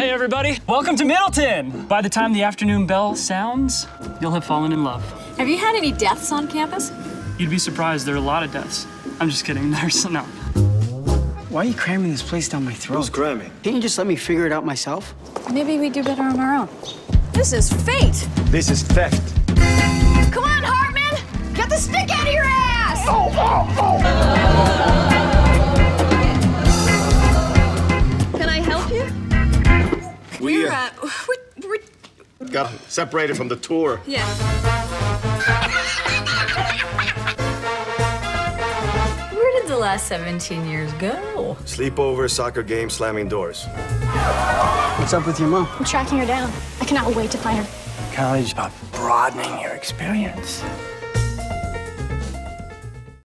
Hey, everybody. Welcome to Middleton. By the time the afternoon bell sounds, you'll have fallen in love. Have you had any deaths on campus? You'd be surprised, there are a lot of deaths. I'm just kidding. There's no. Why are you cramming this place down my throat? Who's cramming? Can't you just let me figure it out myself? Maybe we do better on our own. This is fate. This is theft. Come on, Hartman. We We're, uh, uh, we're, we're, got separated from the tour. yeah. Where did the last 17 years go? Sleepover, soccer game, slamming doors. What's up with your mom? I'm tracking her down. I cannot wait to find her. College about broadening your experience.